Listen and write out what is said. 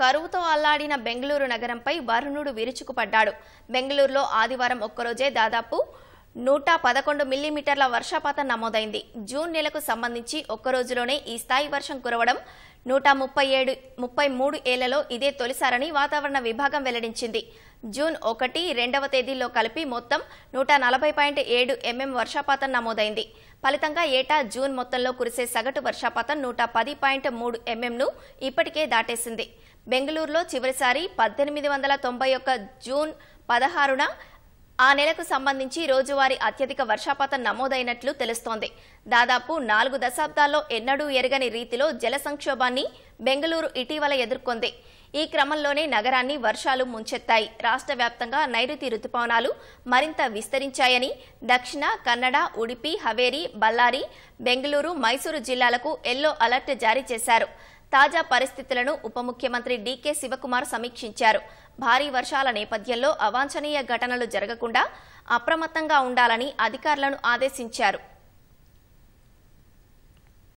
కరువుతో అల్లాడిన బెంగళూరు నగరంపై వరుణుడు విరుచుకుపడ్డాడు. బెంగళూరులో ఆదివారం ఒక్కరోజే దాదాపు నూట పదకొండు మిల్లీమీటర్ల వర్షపాతం నమోదైంది. జూన్ నెలకు సంబంధించి ఒక్క రోజులోనే ఈ స్థాయి వర్షం కురవడం నూట ముప్పై ఏడు ముప్పై మూడు ఏళ్ళలో ఇదే తొలిసారని వాతావరణ విభాగం వెల్లడించింది. జూన్ ఒకటి రెండవ తేదీల్లో కలిపి మొత్తం నూట నలభై పాయింట్ ఏడు ఎంఎం వర్షపాతం నమోదైంది. ఫలితంగా ఏటా జూన్ మొత్తంలో కురిసే సగటు వర్షపాతం నూట పది పాయింట్ మూడు ఎంఎంను ఇప్పటికే దాటేసింది. బెంగళూరులో చివరిసారి పద్దెనిమిది వందల తొంభై ఒక్క జూన్ పదహారున ఆ నెలకు సంబంధించి రోజువారీ అత్యధిక వర్షపాతం నమోదైనట్లు తెలుస్తోంది. దాదాపు నాలుగు దశాబ్దాల్లో ఎన్నడూ ఎరగని రీతిలో జల సంక్షోభాన్ని బెంగళూరు ఇటీవల ఎదుర్కొంది. ఈ క్రమంలోనే నగరాన్ని వర్షాలు ముంచెత్తాయి. రాష్ట్ర వ్యాప్తంగా నైరుతి రుతుపవనాలు మరింత విస్తరించాయని దక్షిణ కన్నడ ఉడిపి హవేరి బళ్ళారి బెంగళూరు మైసూరు జిల్లాలకు ఎల్లో అలర్ట్ జారీ చేశారు. తాజా పరిస్థితులను ఉప ముఖ్యమంత్రి డీకే శివకుమార్ సమీక్షించారు. భారీ వర్షాల నేపథ్యంలో అవాంఛనీయ ఘటనలు జరగకుండా అప్రమత్తంగా ఉండాలని అధికారులను ఆదేశించారు.